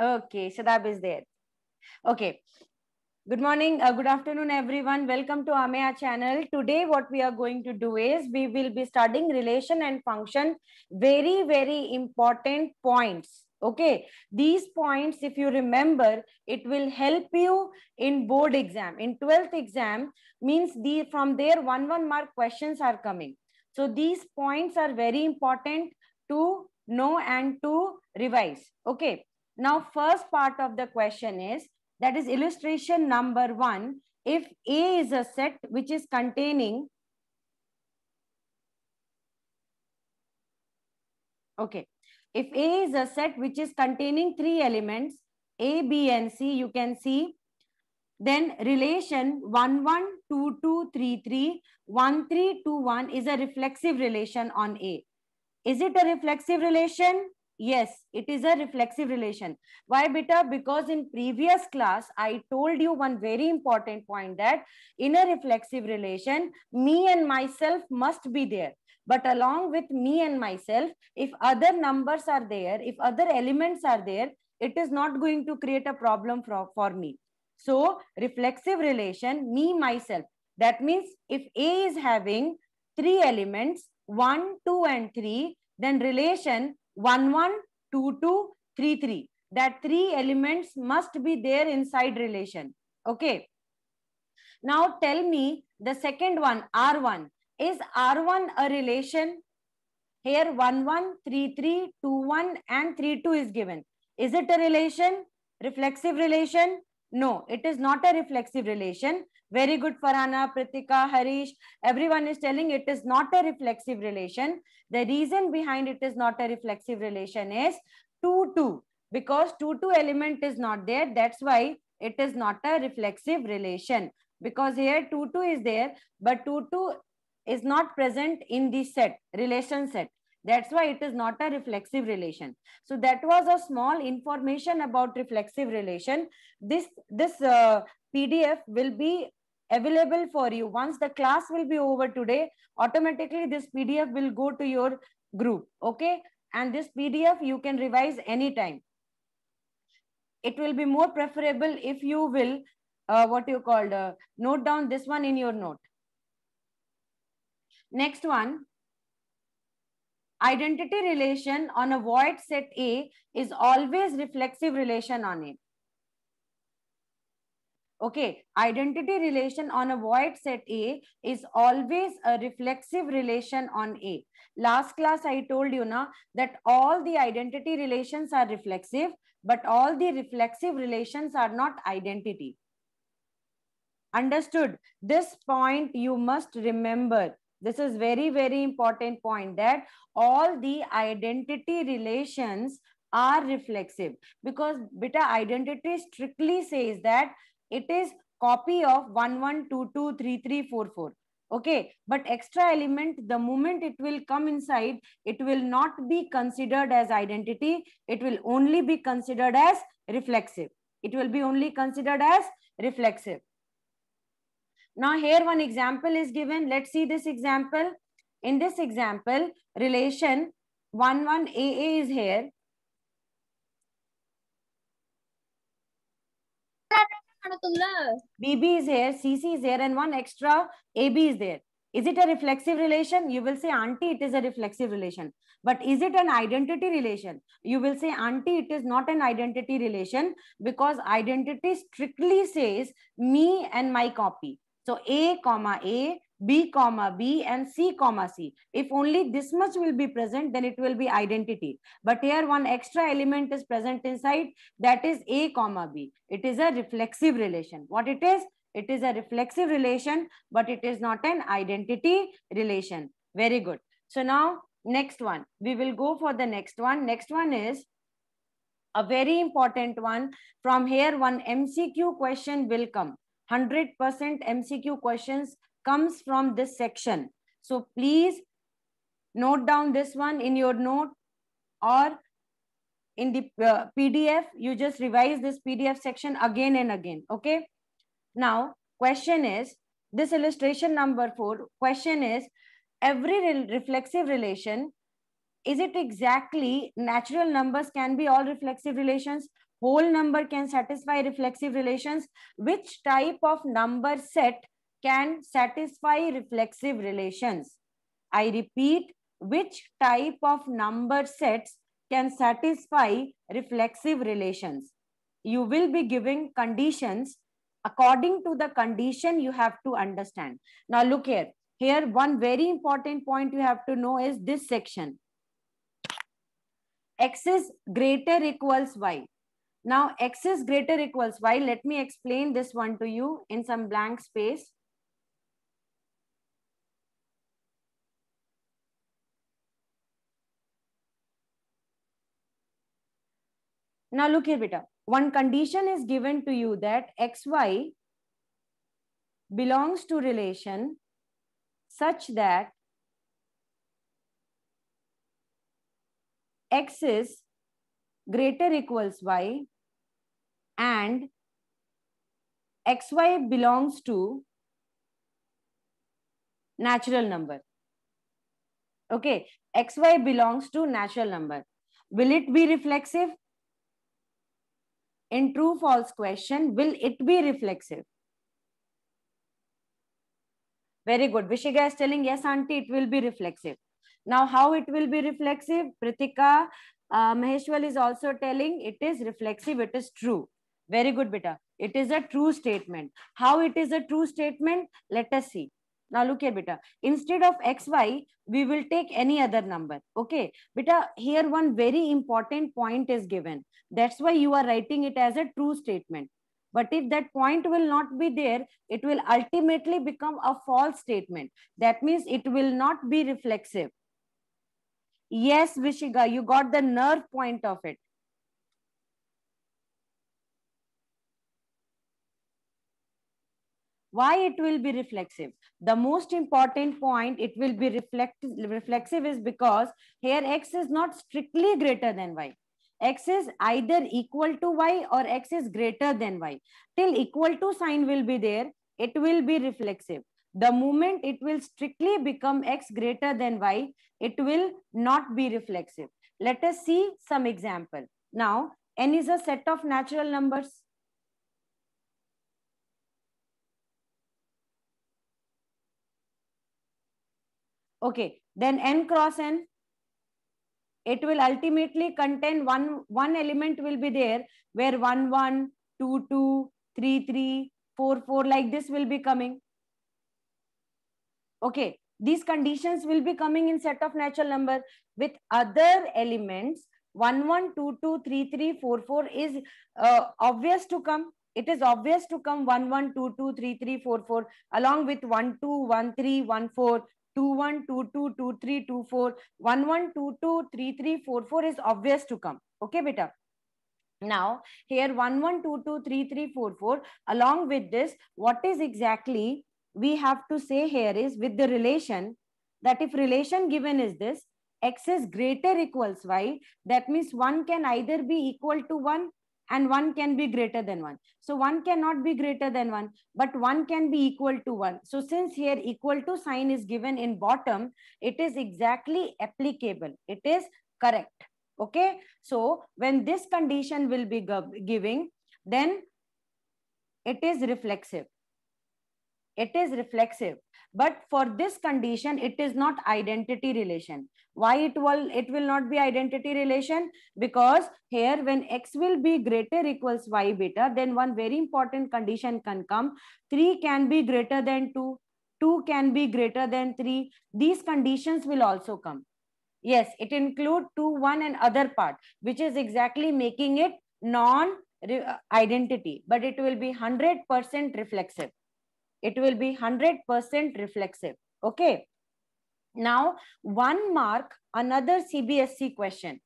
Okay, Shadab is there. Okay. Good morning, uh, good afternoon, everyone. Welcome to Ameya channel. Today, what we are going to do is we will be studying relation and function. Very, very important points. Okay. These points, if you remember, it will help you in board exam. In 12th exam means the from there one one mark questions are coming. So these points are very important to know and to revise. Okay. Now, first part of the question is that is illustration number one. If A is a set which is containing, okay, if A is a set which is containing three elements, A, B, and C, you can see, then relation 1, 1, 2, 2, 3, 3, 1, 3, 2, 1 is a reflexive relation on A. Is it a reflexive relation? Yes, it is a reflexive relation. Why beta? Because in previous class, I told you one very important point that in a reflexive relation, me and myself must be there. But along with me and myself, if other numbers are there, if other elements are there, it is not going to create a problem for, for me. So reflexive relation, me, myself. That means if A is having three elements, 1, 2 and 3, then relation 1 1 2 2 3 3 that three elements must be there inside relation. Okay. Now tell me the second one r1 is r1 a relation? Here 1 1 3 3 2 1 and 3 2 is given. Is it a relation? Reflexive relation? No it is not a reflexive relation very good farhana pritika harish. Everyone is telling it is not a reflexive relation. The reason behind it is not a reflexive relation is 2 2 because 2 2 element is not there that's why it is not a reflexive relation. Because here 2 2 is there but 2 2 is not present in the set relation set. That's why it is not a reflexive relation. So that was a small information about reflexive relation. This this uh, pdf will be available for you. Once the class will be over today automatically this pdf will go to your group okay? And this pdf you can revise anytime. It will be more preferable if you will uh, what you called uh, note down this one in your note. Next one. Identity relation on a void set a is always reflexive relation on it Okay, identity relation on a void set A is always a reflexive relation on A. Last class I told you now that all the identity relations are reflexive, but all the reflexive relations are not identity. Understood? This point you must remember. This is very, very important point that all the identity relations are reflexive because beta identity strictly says that it is copy of 11223344 okay? But extra element the moment it will come inside it will not be considered as identity. It will only be considered as reflexive. It will be only considered as reflexive. Now here one example is given. Let's see this example. In this example relation 11 aa is here BB is here, CC is here, and one extra AB is there. Is it a reflexive relation? You will say, Auntie, it is a reflexive relation. But is it an identity relation? You will say, Auntie, it is not an identity relation because identity strictly says me and my copy. So A comma A, B comma B and C comma C. If only this much will be present, then it will be identity. But here one extra element is present inside that is A comma B. It is a reflexive relation. What it is? It is a reflexive relation, but it is not an identity relation. Very good. So now next one, we will go for the next one. Next one is a very important one. From here, one MCQ question will come. 100% MCQ questions comes from this section. So please note down this one in your note or in the uh, PDF, you just revise this PDF section again and again. Okay. Now, question is this illustration number four. Question is every re reflexive relation, is it exactly natural numbers can be all reflexive relations? whole number can satisfy reflexive relations which type of number set can satisfy reflexive relations. I repeat which type of number sets can satisfy reflexive relations? You will be giving conditions according to the condition you have to understand. Now look here. Here one very important point you have to know is this section. X is greater equals y. Now x is greater equals y. Let me explain this one to you in some blank space now look here beta one condition is given to you that xy belongs to relation such that x is greater equals y and xy belongs to natural number. Okay, xy belongs to natural number. Will it be reflexive? In true false question, will it be reflexive? Very good. Vishiga is telling, yes, auntie, it will be reflexive. Now, how it will be reflexive? Pritika uh, Maheshwal is also telling it is reflexive, it is true. Very good, beta. It is a true statement. How it is a true statement? Let us see. Now look here, beta. Instead of xy, we will take any other number. Okay, beta, here one very important point is given. That's why you are writing it as a true statement. But if that point will not be there, it will ultimately become a false statement. That means it will not be reflexive. Yes, Vishiga, you got the nerve point of it. Why it will be reflexive? The most important point it will be reflexive is because here x is not strictly greater than y. X is either equal to y or x is greater than y. Till equal to sign will be there it will be reflexive. The moment it will strictly become x greater than y it will not be reflexive. Let us see some example. Now n is a set of natural numbers Okay, then n cross n, it will ultimately contain one, one element will be there where 1, 1, 2, 2, 3, 3, 4, 4 like this will be coming. Okay, these conditions will be coming in set of natural number with other elements. 1, 1, 2, 2, 3, 3, 4, 4 is uh, obvious to come. It is obvious to come. 1 1 2 2 3 3 4 4 along with 1 2 1 3 1 4 2 1 2 2 2 3 2 4 1 1 2 2 3 3 4 4 is obvious to come. Okay beta? Now here 1 1 2 2 3 3 4 4 along with this what is exactly we have to say here is with the relation that if relation given is this x is greater equals y that means one can either be equal to 1 and one can be greater than one. So one cannot be greater than one, but one can be equal to one. So since here equal to sign is given in bottom, it is exactly applicable. It is correct. Okay. So when this condition will be giving, then it is reflexive. It is reflexive. But for this condition, it is not identity relation. Why it will, it will not be identity relation? Because here when x will be greater equals y beta, then one very important condition can come. 3 can be greater than 2. 2 can be greater than 3. These conditions will also come. Yes, it include 2, 1 and other part, which is exactly making it non-identity, uh, but it will be 100% reflexive it will be 100% reflexive. Okay. Now, one mark, another CBSE question.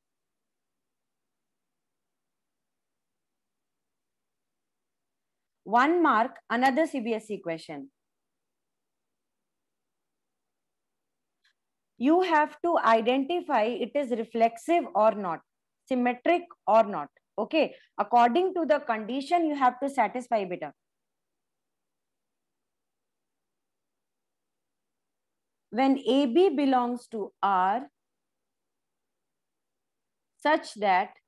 One mark, another CBSE question. You have to identify it is reflexive or not, symmetric or not. Okay. According to the condition, you have to satisfy beta. When AB belongs to R such that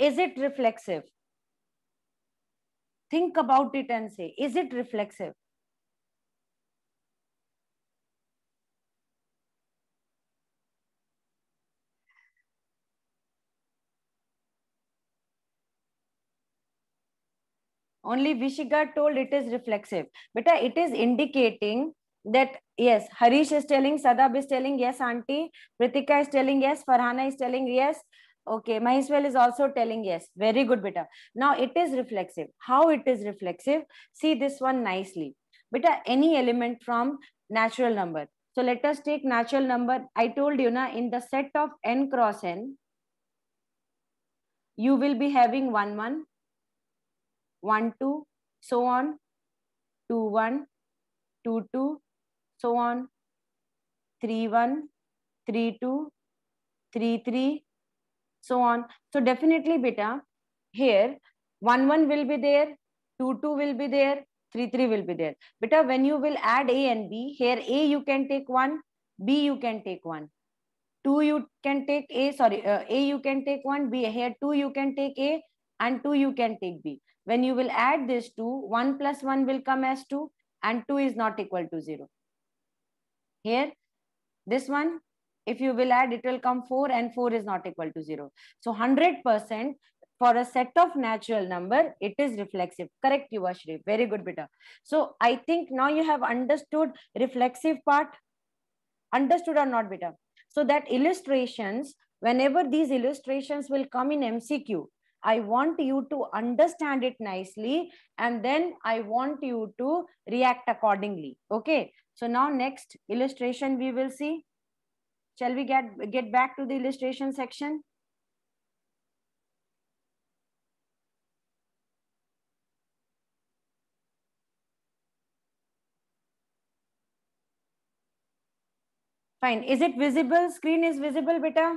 is it reflexive think about it and say is it reflexive only Vishika told it is reflexive. But it is indicating that yes, Harish is telling, Sadab is telling yes, auntie. Pritika is telling yes, Farhana is telling yes. Okay, Maheswal is also telling yes. Very good, beta. Now it is reflexive. How it is reflexive? See this one nicely. Beta, any element from natural number. So let us take natural number. I told you na in the set of n cross n, you will be having 1, 1, 1, 2, so on, 2, 1, 2, 2, so on, 3, 1, 3, 2, 3, 3, so on. So definitely beta, here 1, 1 will be there, 2, 2 will be there, 3, 3 will be there. Beta, when you will add A and B, here A you can take 1, B you can take 1. 2 you can take A, sorry, uh, A you can take 1, B here 2 you can take A and 2 you can take B. When you will add this 2, 1 plus 1 will come as 2 and 2 is not equal to 0. Here, this one, if you will add, it will come 4 and 4 is not equal to 0. So 100% for a set of natural number, it is reflexive. Correct, you, Yuvashri. Very good, beta. So I think now you have understood reflexive part. Understood or not, beta? So that illustrations, whenever these illustrations will come in MCQ, I want you to understand it nicely and then I want you to react accordingly. Okay. So now next illustration we will see. Shall we get, get back to the illustration section? Fine. Is it visible? Screen is visible, beta?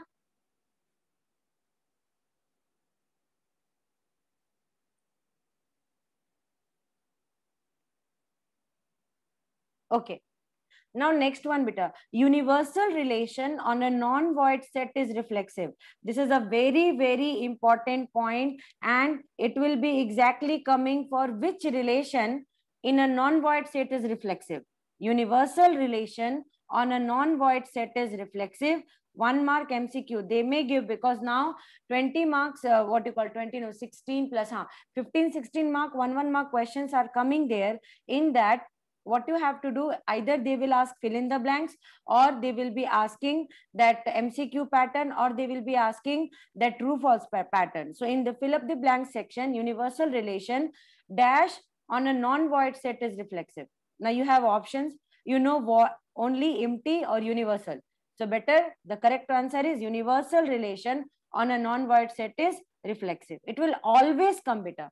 Okay. Now next one, beta. Universal relation on a non-void set is reflexive. This is a very, very important point and it will be exactly coming for which relation in a non-void set is reflexive. Universal relation on a non-void set is reflexive. One mark MCQ they may give because now 20 marks, uh, what you call 20, no, 16 plus, huh, 15, 16 mark, one, one mark questions are coming there. In that what you have to do either they will ask fill in the blanks or they will be asking that mcq pattern or they will be asking that true false pattern. So in the fill up the blank section universal relation dash on a non void set is reflexive. Now you have options. You know what only empty or universal. So better the correct answer is universal relation on a non void set is reflexive. It will always come better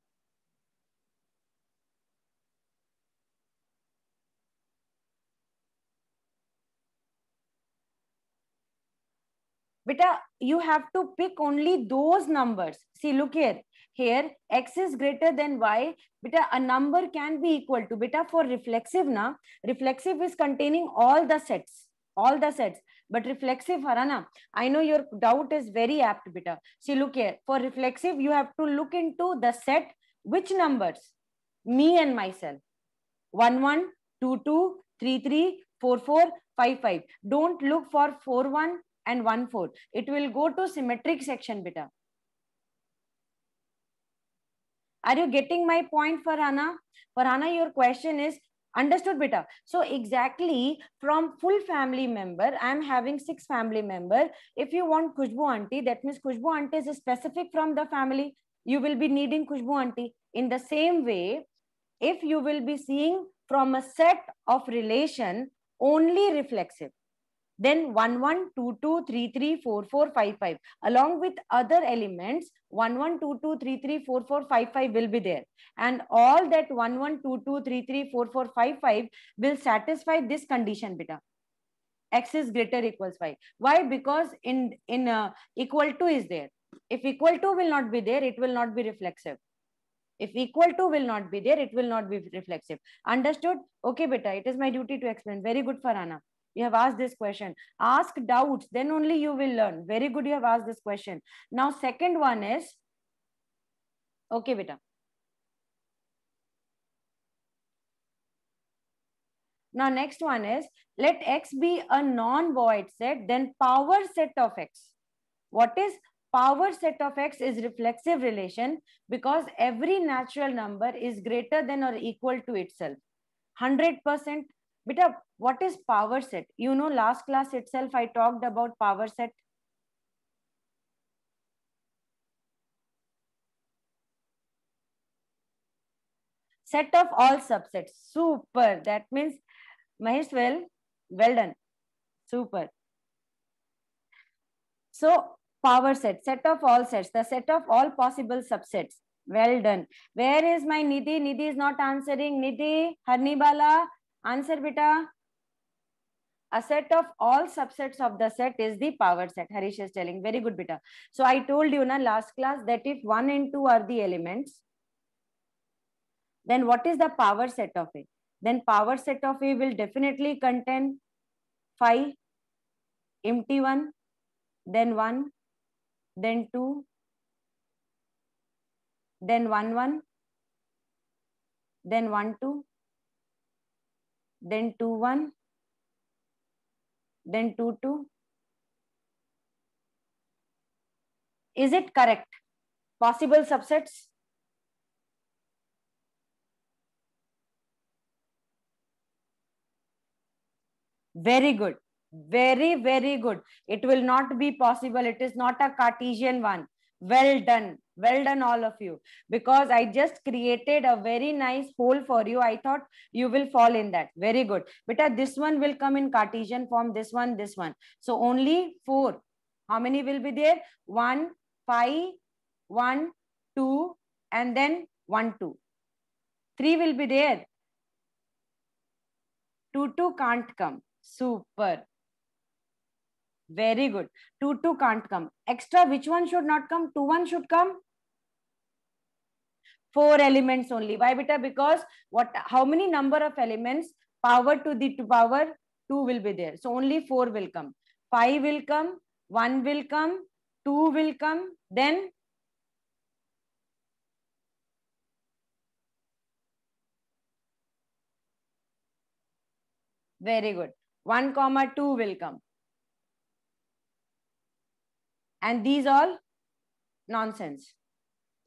Beta, you have to pick only those numbers. See, look here. Here, x is greater than y. Beta, a number can be equal to. Beta, for reflexive, na, reflexive is containing all the sets. All the sets. But reflexive, Farhana, I know your doubt is very apt, beta. See, look here. For reflexive, you have to look into the set. Which numbers? Me and myself. 1, 1, 2, 2, 3, 3, 4, 4, 5, 5. Don't look for 4, 1, and one fourth. It will go to symmetric section beta. Are you getting my point, Farhana? Farhana, your question is understood beta. So exactly from full family member, I'm having six family member. If you want Kushbu auntie, that means Kushbu auntie is specific from the family. You will be needing Kushbu auntie. In the same way, if you will be seeing from a set of relation only reflexive then 1, 1, 2, 2, 3, 3, 4, 4, 5, 5. Along with other elements, 1, 1, 2, 2, 3, 3, 4, 4, 5, 5 will be there. And all that 1, 1, 2, 2, 3, 3, 4, 4, 5, 5 will satisfy this condition beta. X is greater equals 5. Why? Because in, in uh, equal to is there. If equal to will not be there, it will not be reflexive. If equal to will not be there, it will not be reflexive. Understood? Okay, beta. It is my duty to explain. Very good, Farana you have asked this question ask doubts then only you will learn very good you have asked this question now second one is Okay, beta. Now, next one is let X be a non-void set, then power set of X. What is power set of X is reflexive relation because every natural number is greater than or equal to itself. 100%. Beta, what is power set? You know, last class itself, I talked about power set. Set of all subsets. Super. That means Mahesh, well, well done. Super. So power set, set of all sets, the set of all possible subsets. Well done. Where is my Nidhi? Nidhi is not answering. Nidhi, Harnibala, answer beta. A set of all subsets of the set is the power set. Harish is telling. Very good, beta. So I told you na last class that if 1 and 2 are the elements, then what is the power set of it? then power set of A will definitely contain 5, empty one, then 1, then 2, then 1, 1, then 1, 2, then 2, 1, then 2, 2. Is it correct? Possible subsets? Very good. Very, very good. It will not be possible. It is not a Cartesian one. Well done. Well done, all of you. Because I just created a very nice hole for you. I thought you will fall in that. Very good. But this one will come in Cartesian form. This one, this one. So only four. How many will be there? One, five, one, two, and then one, two. Three will be there. Two, two can't come. Super. Very good. 2, 2 can't come. Extra, which one should not come? 2, 1 should come? Four elements only. Why beta? Because what? how many number of elements? Power to the to power 2 will be there. So only 4 will come. 5 will come. 1 will come. 2 will come. Then Very good. 1 comma 2 will come and these all nonsense.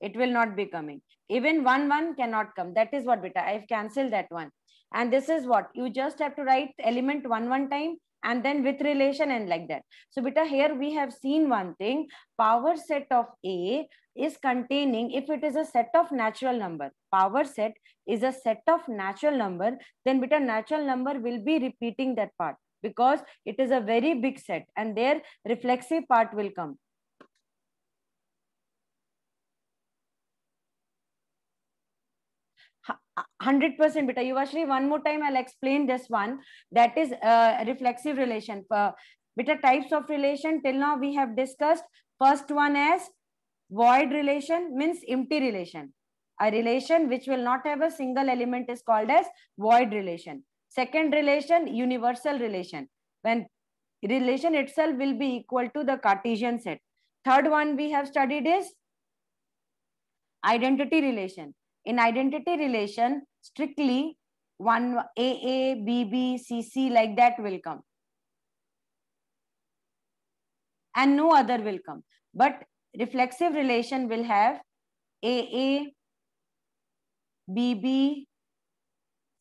It will not be coming. Even 1 1 cannot come. That is what beta i've cancelled that one. And this is what you just have to write element 1 1 time and then with relation and like that. So beta here we have seen one thing. Power set of a is containing if it is a set of natural number power set is a set of natural number then beta natural number will be repeating that part because it is a very big set and their reflexive part will come 100% beta Yuvashri, one more time I'll explain this one. That is uh, reflexive relation. Uh, beta types of relation till now we have discussed. First one as void relation means empty relation. A relation which will not have a single element is called as void relation. Second relation universal relation. When relation itself will be equal to the cartesian set. Third one we have studied is identity relation in identity relation, strictly one AA, BB, CC like that will come. And no other will come. But reflexive relation will have AA, BB,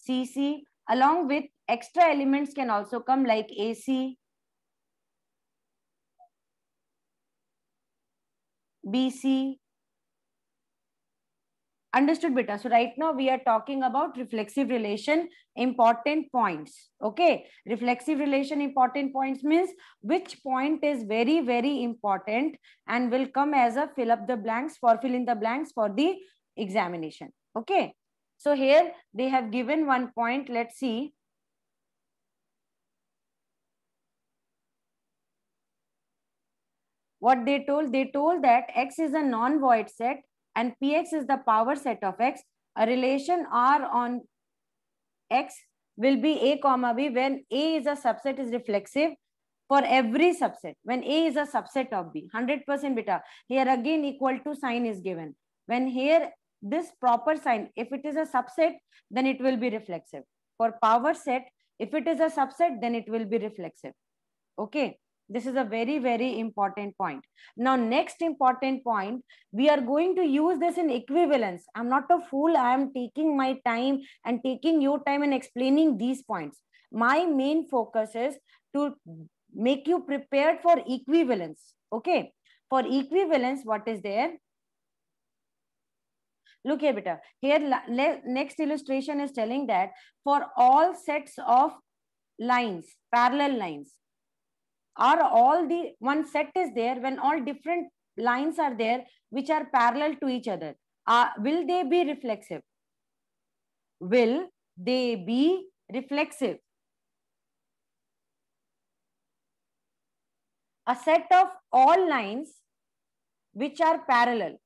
CC along with extra elements can also come like AC, BC, Understood, beta. So right now we are talking about reflexive relation important points. Okay. Reflexive relation important points means which point is very, very important and will come as a fill up the blanks for fill in the blanks for the examination. Okay. So here they have given one point. Let's see. What they told? They told that X is a non-void set and Px is the power set of X, a relation R on X will be A comma B when A is a subset is reflexive for every subset. When A is a subset of B, 100% beta. Here again equal to sign is given. when here this proper sign, if it is a subset, then it will be reflexive. For power set, if it is a subset, then it will be reflexive. Okay. This is a very, very important point. Now, next important point, we are going to use this in equivalence. I'm not a fool. I am taking my time and taking your time and explaining these points. My main focus is to make you prepared for equivalence. Okay. For equivalence, what is there? Look here, beta. Here, next illustration is telling that for all sets of lines, parallel lines, are all the one set is there when all different lines are there which are parallel to each other. Uh, will they be reflexive? Will they be reflexive? A set of all lines which are parallel.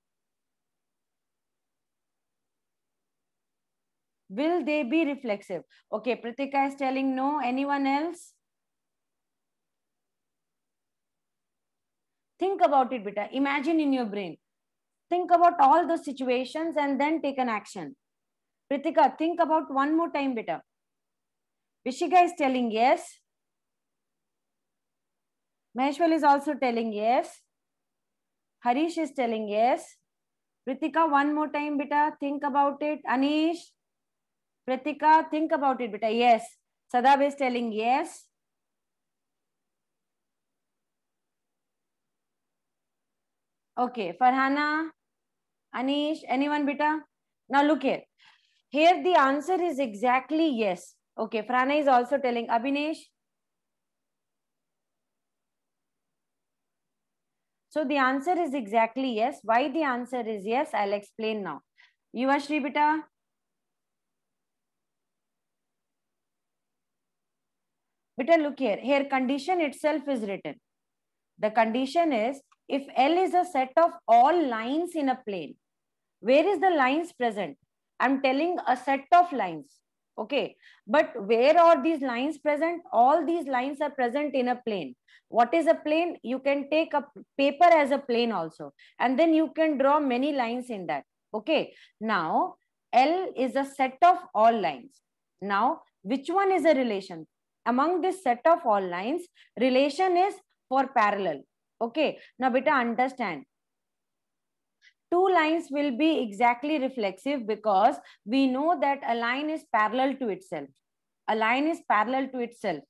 Will they be reflexive? Okay, Pratika is telling no. Anyone else? Think about it, beta. Imagine in your brain. Think about all the situations and then take an action. Pritika, think about one more time, beta. Vishika is telling yes. Maheshwal is also telling yes. Harish is telling yes. Pritika, one more time, beta. Think about it. Anish. Pritika, think about it, beta. Yes. Sadab is telling yes. Okay, Farhana, Anish, anyone beta? Now look here. Here the answer is exactly yes. Okay, Farhana is also telling Abhinesh. So the answer is exactly yes. Why the answer is yes, I'll explain now. Yuvashri beta? Beta, look here. Here condition itself is written. The condition is if L is a set of all lines in a plane, where is the lines present? I'm telling a set of lines. Okay. But where are these lines present? All these lines are present in a plane. What is a plane? You can take a paper as a plane also. And then you can draw many lines in that. Okay. Now, L is a set of all lines. Now, which one is a relation? Among this set of all lines, relation is for parallel. Okay. Now, beta, understand. Two lines will be exactly reflexive because we know that a line is parallel to itself. A line is parallel to itself.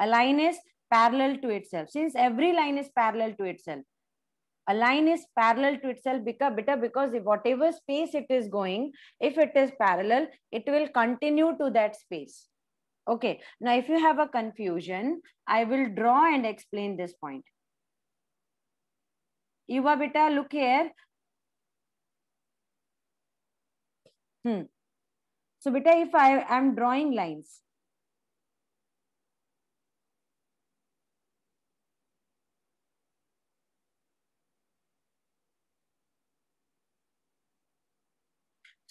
A line is parallel to itself. Since every line is parallel to itself, a line is parallel to itself because because whatever space it is going, if it is parallel, it will continue to that space. Okay. Now, if you have a confusion, I will draw and explain this point. Yuva beta, look here. Hmm. So beta, if I am drawing lines,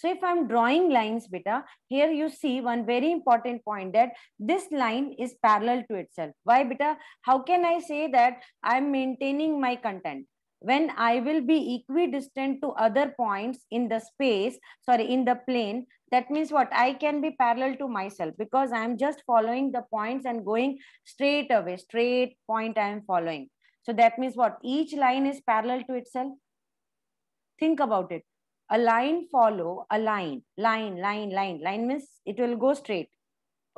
So if I'm drawing lines, beta, here you see one very important point that this line is parallel to itself. Why, beta? How can I say that I'm maintaining my content? When I will be equidistant to other points in the space, sorry, in the plane, that means what? I can be parallel to myself because I'm just following the points and going straight away, straight point I am following. So that means what? Each line is parallel to itself. Think about it. A line follow a line, line, line, line. Line means it will go straight.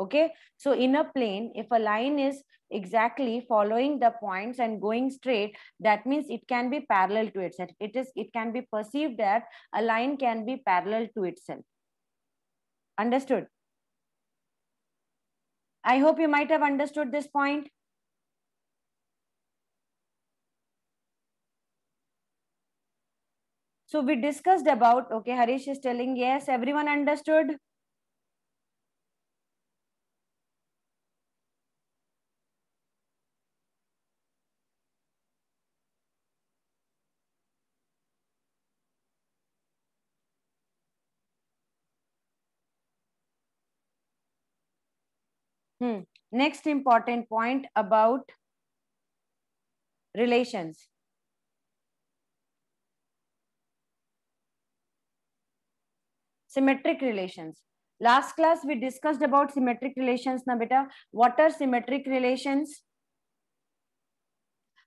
Okay. So in a plane, if a line is exactly following the points and going straight, that means it can be parallel to itself. It is, it can be perceived that a line can be parallel to itself. Understood? I hope you might have understood this point. So we discussed about, okay, Harish is telling, yes, everyone understood. Hmm. Next important point about relations. symmetric relations. Last class we discussed about symmetric relations na beta. What are symmetric relations?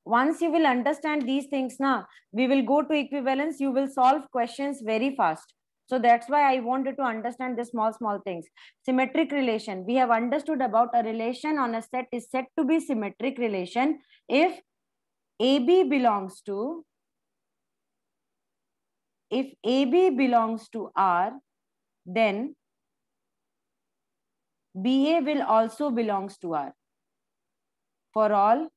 Once you will understand these things na, we will go to equivalence. You will solve questions very fast. So that's why I wanted to understand the small, small things. Symmetric relation. We have understood about a relation on a set is said to be symmetric relation if AB belongs to, if AB belongs to R, then BA will also belongs to R. For all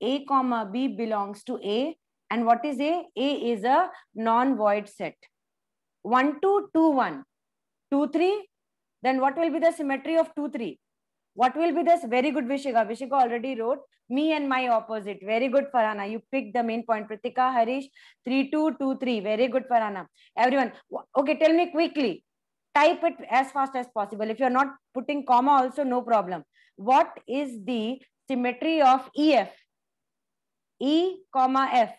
A comma B belongs to A, and what is A? A is a non-void set. 1, 2, 2, 1. 2, 3. Then what will be the symmetry of 2, 3? What will be this? Very good, Vishika. Vishika already wrote me and my opposite. Very good, Farhana. You picked the main point. Pritika, Harish, 3, 2, 2, 3. Very good, Farhana. Everyone. Okay, tell me quickly. Type it as fast as possible. If you're not putting comma also, no problem. What is the symmetry of EF? E, comma F.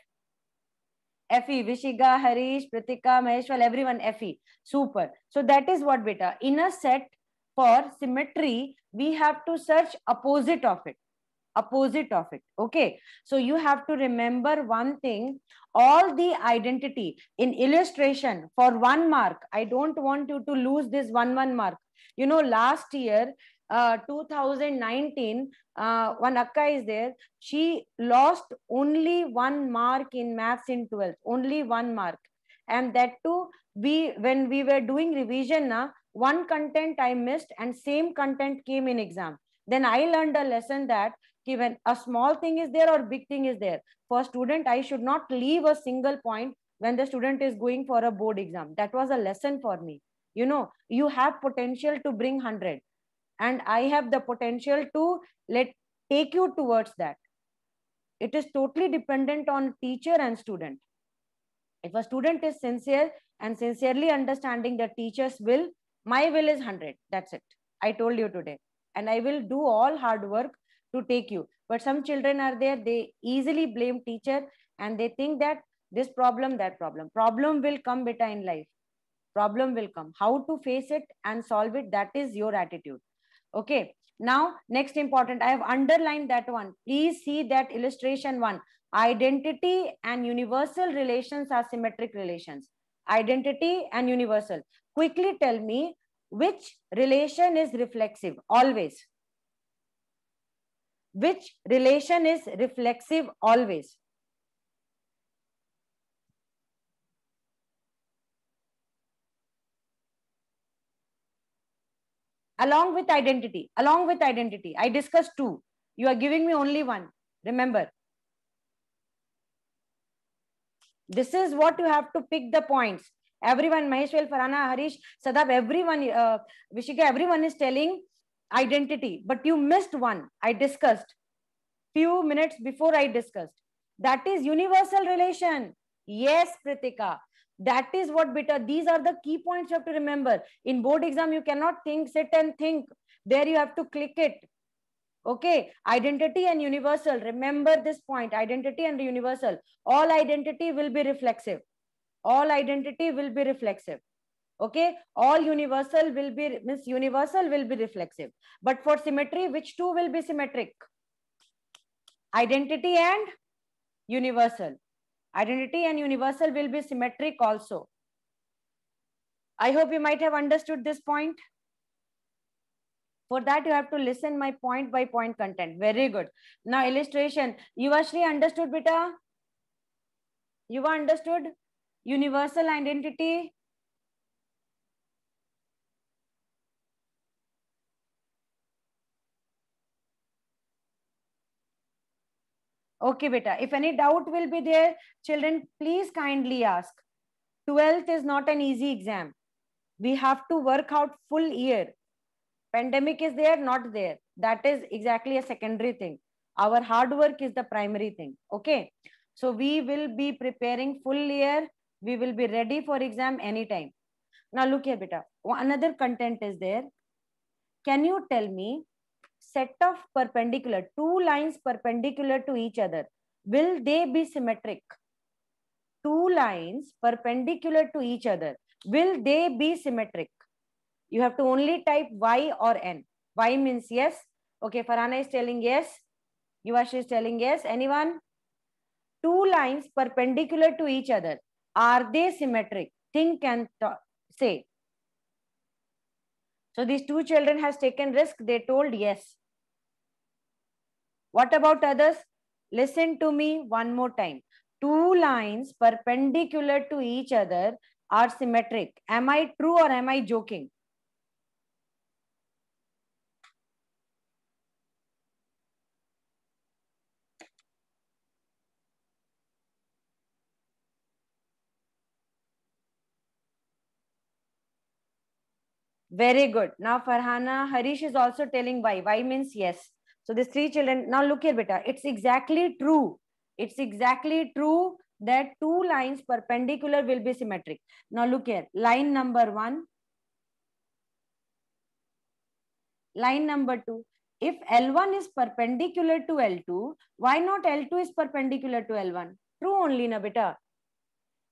FE, Vishiga, Harish, Pratika, Maheshwal, everyone FE. Super. So that is what beta. In a set for symmetry, we have to search opposite of it. Opposite of it. Okay. So you have to remember one thing. All the identity in illustration for one mark. I don't want you to lose this one one mark. You know, last year, uh, 2019, uh, one akka is there. She lost only one mark in maths in 12th, only one mark. And that too, we when we were doing revision, na, one content I missed and same content came in exam. Then I learned a lesson that when a small thing is there or big thing is there, for student, I should not leave a single point when the student is going for a board exam. That was a lesson for me. You know, you have potential to bring 100 and i have the potential to let take you towards that. It is totally dependent on teacher and student. If a student is sincere and sincerely understanding the teacher's will my will is 100 that's it. I told you today. And i will do all hard work to take you. But some children are there they easily blame teacher and they think that this problem that problem. Problem will come beta in life. Problem will come. How to face it and solve it that is your attitude Okay. Now, next important, I have underlined that one. Please see that illustration one. Identity and universal relations are symmetric relations. Identity and universal. Quickly tell me which relation is reflexive always. Which relation is reflexive always? Along with identity along with identity i discussed two. You are giving me only one remember. This is what you have to pick the points. Everyone maheshwal farana harish sadab everyone uh, vishika everyone is telling identity but you missed one. I discussed few minutes before i discussed. That is universal relation. Yes pritika that is what beta these are the key points you have to remember. In board exam you cannot think sit and think. There you have to click it. Okay? Identity and universal. Remember this point. Identity and universal. All identity will be reflexive. All identity will be reflexive. Okay? All universal will be means universal will be reflexive. But for symmetry which two will be symmetric? Identity and universal Identity and universal will be symmetric also. I hope you might have understood this point. For that, you have to listen my point by point content. Very good. Now, illustration. You actually understood, beta? You understood? Universal identity. Okay, beta. If any doubt will be there, children, please kindly ask. 12th is not an easy exam. We have to work out full year. Pandemic is there, not there. That is exactly a secondary thing. Our hard work is the primary thing. Okay. So we will be preparing full year. We will be ready for exam anytime. Now look here, beta. Another content is there. Can you tell me set of perpendicular, two lines perpendicular to each other, will they be symmetric? two lines perpendicular to each other, will they be symmetric? You have to only type Y or N. Y means yes. Okay, Farhana is telling yes. Yuvash is telling yes. Anyone? Two lines perpendicular to each other. Are they symmetric? Think and say. So these two children has taken risk. They told yes. What about others? Listen to me one more time. Two lines perpendicular to each other are symmetric. Am I true or am I joking? Very good. Now Farhana, Harish is also telling why. Why means yes. So these three children, now look here beta, it's exactly true. It's exactly true that two lines perpendicular will be symmetric. Now look here, line number one, line number two. If L1 is perpendicular to L2, why not L2 is perpendicular to L1? True only na beta.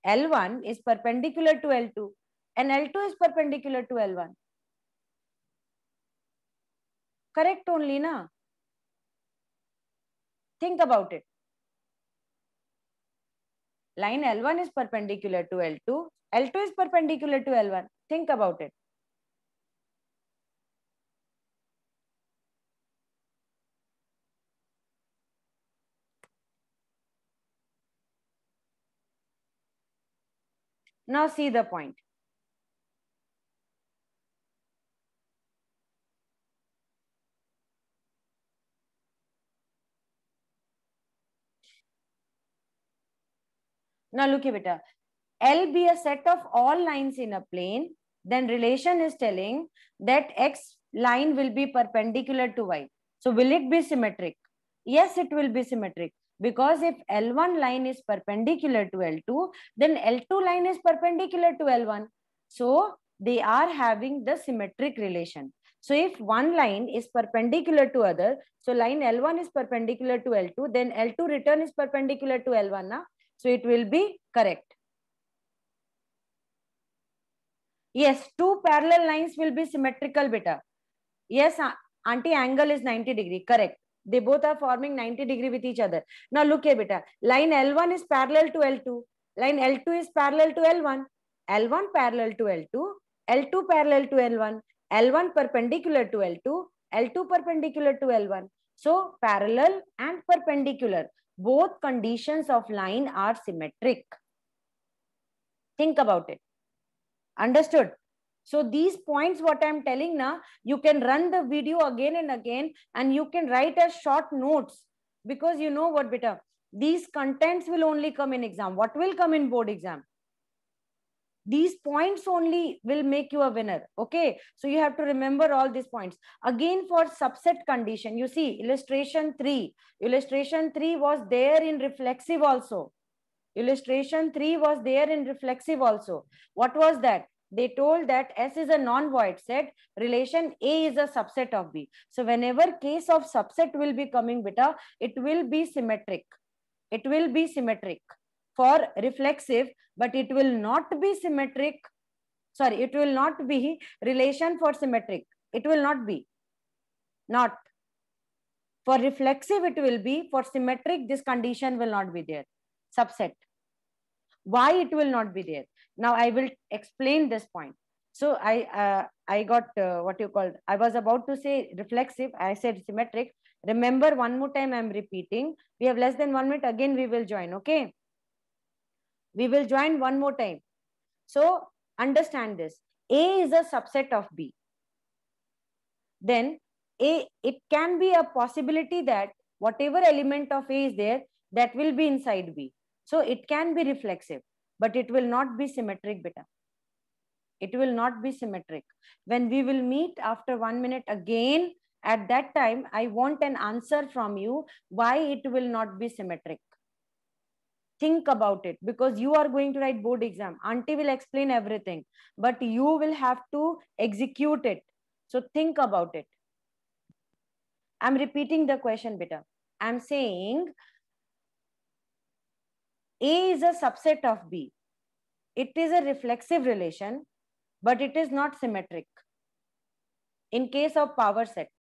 L1 is perpendicular to L2 and L2 is perpendicular to L1. Correct only na? Think about it. Line L1 is perpendicular to L2. L2 is perpendicular to L1. Think about it. Now see the point. Now look here, beta. L be a set of all lines in a plane, then relation is telling that X line will be perpendicular to Y. So will it be symmetric? Yes, it will be symmetric. Because if L1 line is perpendicular to L2, then L2 line is perpendicular to L1. So they are having the symmetric relation. So if one line is perpendicular to other, so line L1 is perpendicular to L2, then L2 return is perpendicular to L1. Na? So it will be correct. Yes, two parallel lines will be symmetrical beta. Yes, anti-angle is 90 degree, correct. They both are forming 90 degree with each other. Now look here beta. Line L1 is parallel to L2. Line L2 is parallel to L1. L1 parallel to L2. L2 parallel to L1. L1 perpendicular to L2. L2 perpendicular to L1. So parallel and perpendicular both conditions of line are symmetric. Think about it. Understood? So these points, what I'm telling now, you can run the video again and again, and you can write as short notes because you know what, beta, these contents will only come in exam. What will come in board exam? These points only will make you a winner okay? So you have to remember all these points. Again for subset condition you see illustration 3 illustration 3 was there in reflexive also. Illustration 3 was there in reflexive also. What was that? They told that S is a non-void set, relation A is a subset of B. So whenever case of subset will be coming beta, it will be symmetric. It will be symmetric for reflexive, but it will not be symmetric. Sorry, it will not be relation for symmetric. It will not be. Not. For reflexive, it will be. For symmetric, this condition will not be there. Subset. Why it will not be there? Now I will explain this point. So I uh, I got uh, what you called. I was about to say reflexive. I said symmetric. Remember one more time. I'm repeating. We have less than one minute. Again, we will join. Okay. We will join one more time. So understand this. A is a subset of B. Then A, it can be a possibility that whatever element of A is there, that will be inside B. So it can be reflexive, but it will not be symmetric beta. It will not be symmetric. When we will meet after one minute again, at that time, I want an answer from you why it will not be symmetric think about it because you are going to write board exam auntie will explain everything but you will have to execute it so think about it i'm repeating the question beta i'm saying A is a subset of B. It is a reflexive relation, but it is not symmetric. In case of power set,